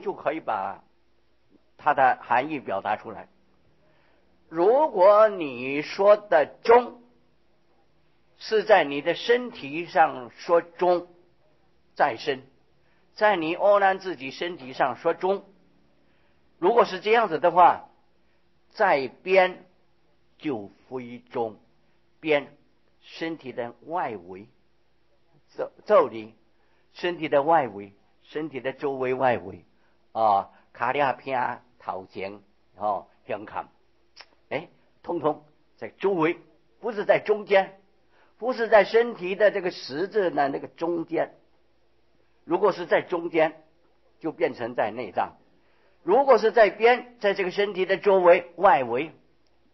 就可以把它的含义表达出来。如果你说的“中”是在你的身体上说“中”，在身，在你欧南自己身体上说“中”，如果是这样子的话，在边就非中，边身体的外围，这这里身体的外围，身体的周围外围啊，卡利亚片头前哦，胸看，哎，通通在周围，不是在中间，不是在身体的这个十字的那个中间。如果是在中间，就变成在内脏；如果是在边，在这个身体的周围外围，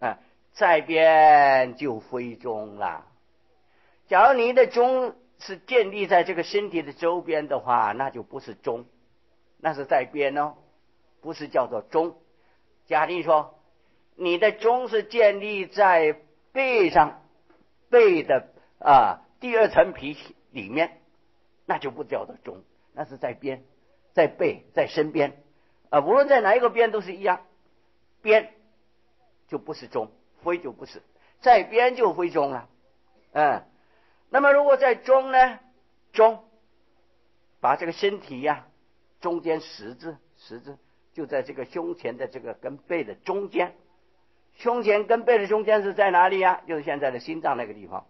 啊，在边就非中了。假如你的中是建立在这个身体的周边的话，那就不是中，那是在边哦，不是叫做中。假定说你的中是建立在背上，背的啊第二层皮里面。那就不叫做中，那是在边，在背，在身边，啊，无论在哪一个边都是一样，边就不是中，非就不是，在边就非中了，嗯，那么如果在中呢，中，把这个身体呀，中间十字，十字就在这个胸前的这个跟背的中间，胸前跟背的中间是在哪里呀？就是现在的心脏那个地方，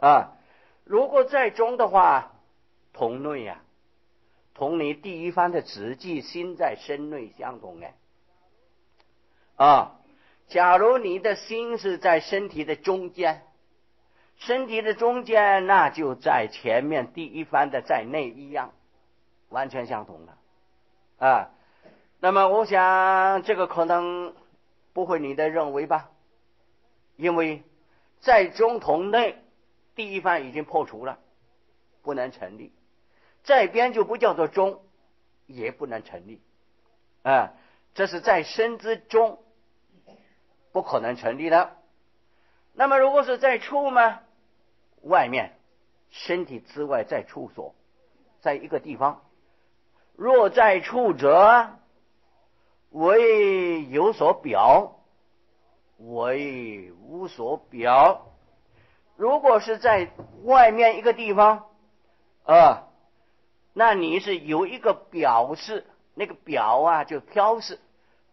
啊，如果在中的话。同类呀，同你第一番的直记心在身内相同哎，啊，假如你的心是在身体的中间，身体的中间，那就在前面第一番的在内一样，完全相同了啊。那么我想这个可能不会你的认为吧，因为在中同内第一番已经破除了，不能成立。在边就不叫做中，也不能成立，啊，这是在身之中，不可能成立的。那么如果是在处吗？外面，身体之外在处所，在一个地方。若在处者，为有所表，为无所表。如果是在外面一个地方，啊。那你是有一个表示，那个表啊就飘示，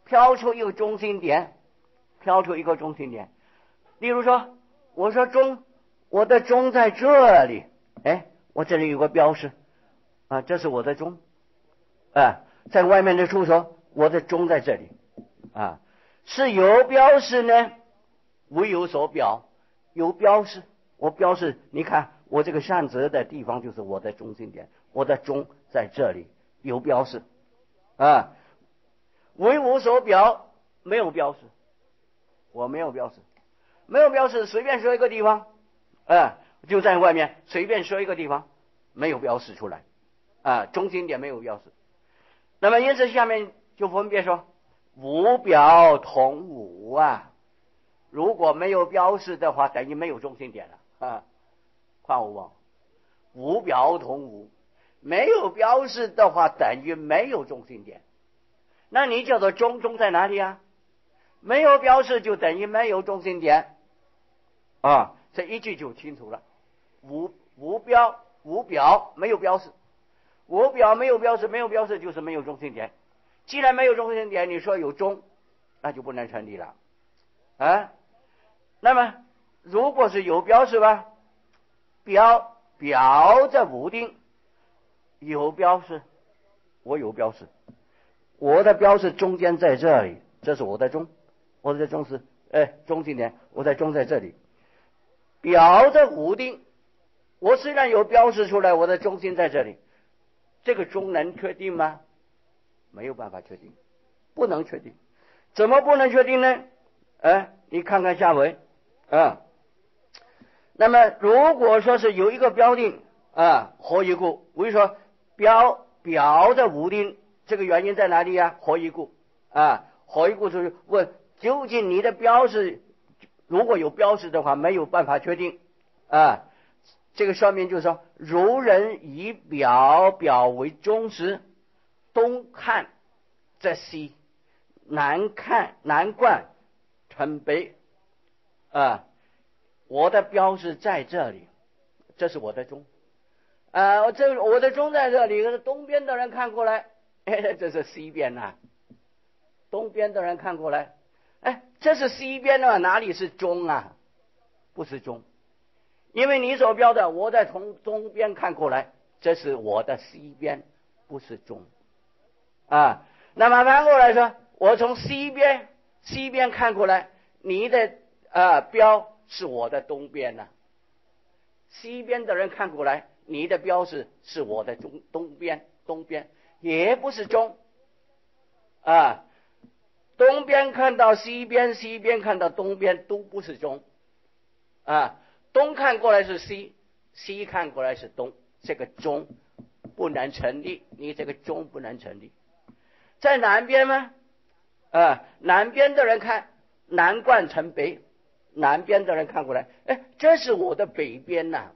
飘出一个中心点，飘出一个中心点。例如说，我说中，我的中在这里，哎，我这里有个标识，啊，这是我的中，啊，在外面的处所，我的钟在这里，啊，是有标识呢，无有所表，有标识，我标示，你看。我这个扇子的地方就是我的中心点，我的钟在这里有标识啊，为无所表，没有标识，我没有标识，没有标识，随便说一个地方，啊，就在外面随便说一个地方，没有标识出来，啊，中心点没有标识，那么因此下面就分别说无表同无啊，如果没有标示的话，等于没有中心点了啊。况无啊，无表同无，没有标示的话，等于没有中心点。那你叫做中中在哪里啊？没有标识就等于没有中心点啊，这一句就清楚了。无无标无表没有标识，无表没有标识，没有标识就是没有中心点。既然没有中心点，你说有中，那就不能成立了啊。那么如果是有标识吧？标标在无定，有标识，我有标识，我的标识中间在这里，这是我的中，我的中是哎中心点，我在中在这里。表在无定，我虽然有标识出来，我的中心在这里，这个中能确定吗？没有办法确定，不能确定，怎么不能确定呢？哎，你看看下文啊。那么，如果说是有一个标定啊，何以故？我就说标标的无定，这个原因在哪里呀？何以故？啊，何以故？就是问究竟你的标是如果有标识的话，没有办法确定啊。这个说明就是说，如人以表表为中时，东看则西，南看南观成北，啊，我的标是在这里，这是我的钟，啊，这我的钟在这里，东边的人看过来，哎，这是西边呐，东边的人看过来，哎，这是西边的，哪里是钟啊？不是钟，因为你所标的，我在从东边看过来，这是我的西边，不是中。啊，那么反过来说，我从西边西边看过来，你的啊标是我的东边呢。西边的人看过来，你的标是是我的中东边，东边也不是中。啊，东边看到西边，西边看到东边都不是中。啊，东看过来是西，西看过来是东，这个中不能成立，你这个中不能成立。在南边吗？啊，南边的人看南冠成北，南边的人看过来，哎，这是我的北边呐。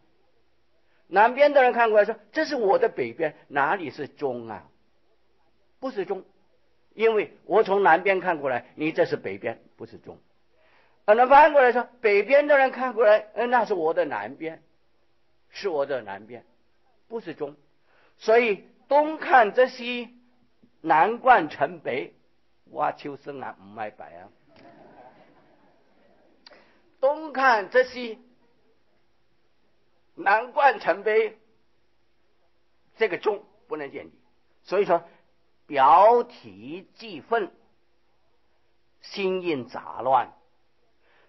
南边的人看过来说，这是我的北边，哪里是中啊？不是中，因为我从南边看过来，你这是北边，不是中。啊，那翻过来说，北边的人看过来，嗯，那是我的南边，是我的南边，不是中。所以东看则西。南冠城北，挖秋生啊，唔卖白啊。东看则西，南冠城北，这个中不能见底。所以说，表体既分，心印杂乱。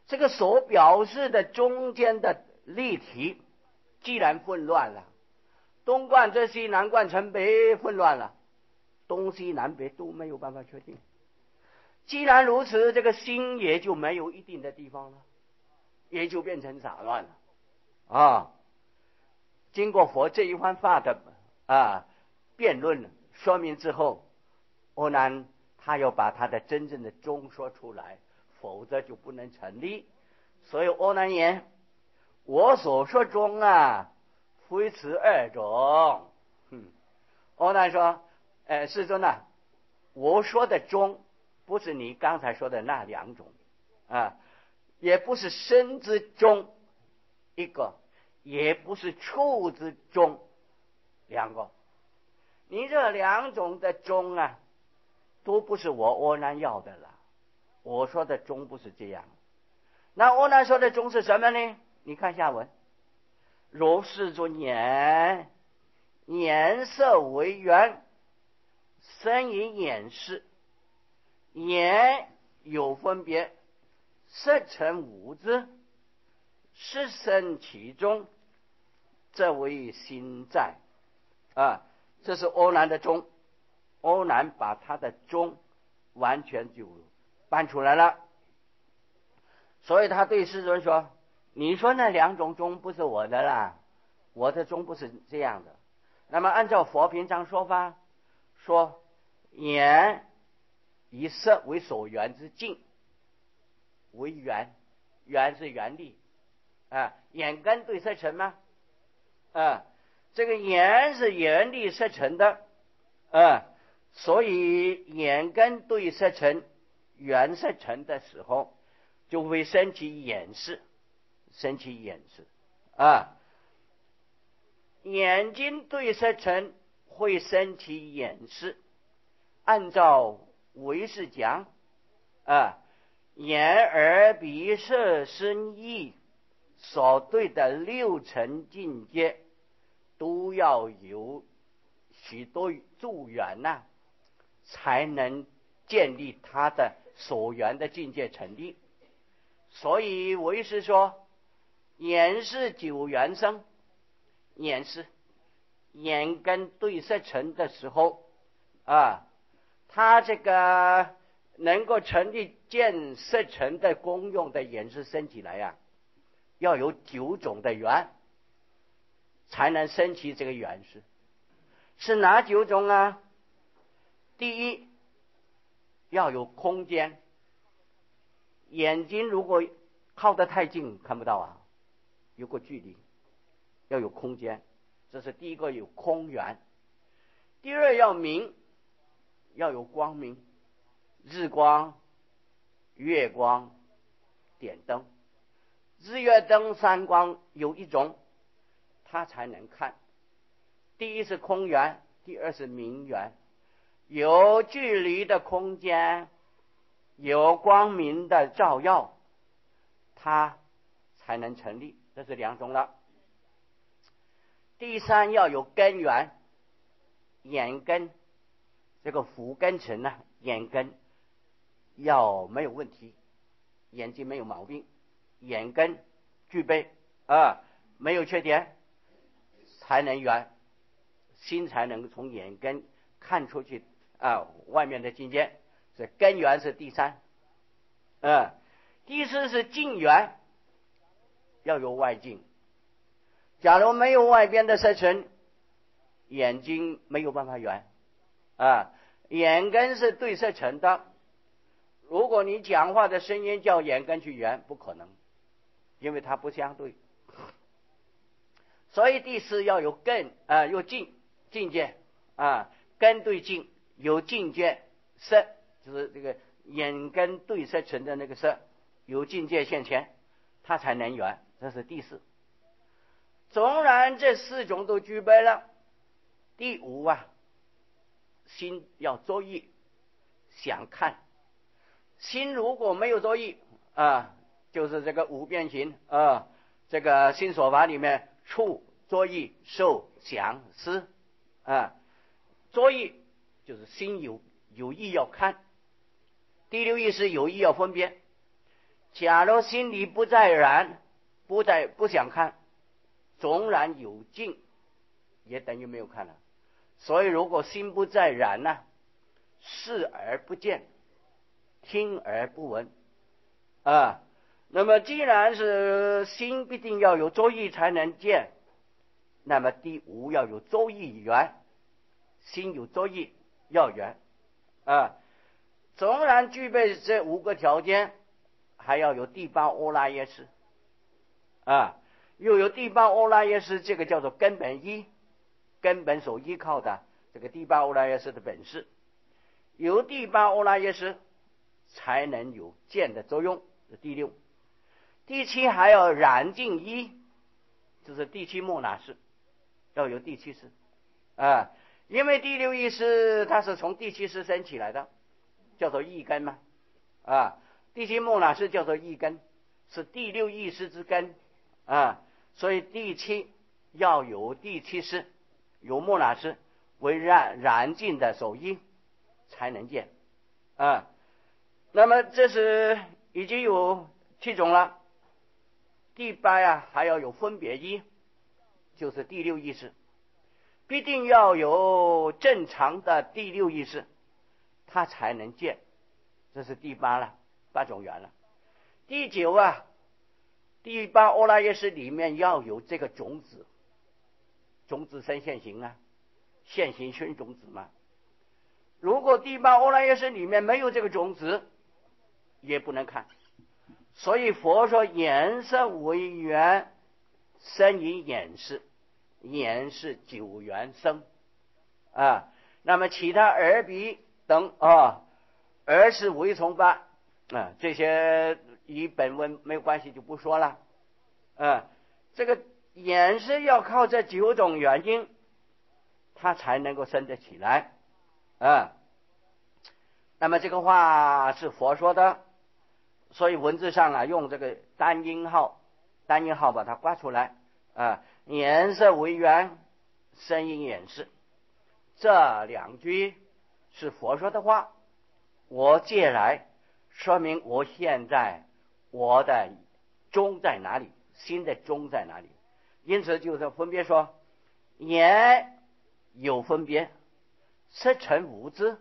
这个所表示的中间的立体，既然混乱了，东冠这西，南冠城北混乱了。东西南北都没有办法确定。既然如此，这个心也就没有一定的地方了，也就变成杂乱了。啊，经过佛这一番话的啊辩论说明之后，欧南他要把他的真正的中说出来，否则就不能成立。所以欧南言，我所说中啊，非此二种。嗯，欧南说。呃，师尊呐，我说的中，不是你刚才说的那两种，啊，也不是生之中一个，也不是处之中两个，你这两种的中啊，都不是我阿难要的了。我说的中不是这样，那阿难说的中是什么呢？你看下文，如是尊言，颜色为缘。生以眼视，眼有分别，色成五之，是生其中，这为心在啊。这是欧南的中，欧南把他的中完全就搬出来了。所以他对世尊说：“你说那两种中不是我的啦，我的中不是这样的。那么按照佛平常说法。”说眼以色为所缘之境，为缘，缘是缘力啊，眼根对色成吗？啊，这个眼是缘力色成的啊，所以眼根对色成，缘色成的时候，就会升起眼视，升起眼视啊，眼睛对色成。会升起眼视，按照唯识讲啊，眼耳鼻舌身意所对的六层境界，都要有许多助缘呐，才能建立他的所缘的境界成立。所以唯识说，眼是九缘生，眼是。眼根对色成的时候，啊，它这个能够成立见色成的功用的眼识升起来呀，要有九种的缘，才能升起这个缘识。是哪九种啊？第一，要有空间，眼睛如果靠得太近看不到啊，有个距离，要有空间。这是第一个有空缘，第二要明，要有光明，日光、月光、点灯，日月灯三光有一种，他才能看。第一是空缘，第二是明缘，有距离的空间，有光明的照耀，它才能成立。这是两种了。第三要有根源，眼根，这个福根层呢，眼根要没有问题，眼睛没有毛病，眼根具备啊，没有缺点，才能圆。心才能从眼根看出去啊，外面的境界是根源是第三，嗯，第四是境缘，要有外境。假如没有外边的色尘，眼睛没有办法圆啊，眼根是对色尘的。如果你讲话的声音叫眼根去圆，不可能，因为它不相对。所以第四要有根啊，有境。境界啊，根对境有境界色，就是这个眼根对色成的那个色，有境界现前，它才能圆。这是第四。纵然这四种都具备了，第五啊，心要作意，想看。心如果没有作意啊，就是这个五变形啊，这个心所法里面触、作意、受、想、思。啊，作意就是心有有意要看，第六意识有意要分辨。假如心里不在然，不在不想看，纵然有境，也等于没有看了。所以如果心不在然呢，视而不见，听而不闻，啊，那么既然是心必定要有周意才能见。那么第五要有周易缘，心有周易要缘啊。纵然具备这五个条件，还要有第八阿拉耶识啊，又有第八阿拉耶识，这个叫做根本一，根本所依靠的这个第八阿拉耶识的本事，有第八阿拉耶识才能有剑的作用。这第六、第七还要燃尽一，就是第七木那识。要有第七识啊，因为第六意识它是从第七识生起来的，叫做意根嘛啊。第七木呢是叫做意根，是第六意识之根啊。所以第七要有第七识，有木那识为燃燃尽的手印才能见啊。那么这是已经有七种了，第八呀还要有分别一。就是第六意识，必定要有正常的第六意识，它才能见。这是第八了，八种缘了。第九啊，第八阿拉耶识里面要有这个种子，种子生现行啊，现行生种子嘛。如果第八阿拉耶识里面没有这个种子，也不能看。所以佛说颜色为缘。生以眼识，眼是九元生啊。那么其他耳鼻等啊，耳是为从八啊，这些与本文没有关系，就不说了啊。这个眼是要靠这九种原因，它才能够生得起来啊。那么这个话是佛说的，所以文字上啊用这个单音号。单音号把它挂出来啊，颜色为缘，声音也是。这两句是佛说的话，我借来说明我现在我的中在哪里，心的中在哪里。因此就是分别说，眼有分别，色尘无知，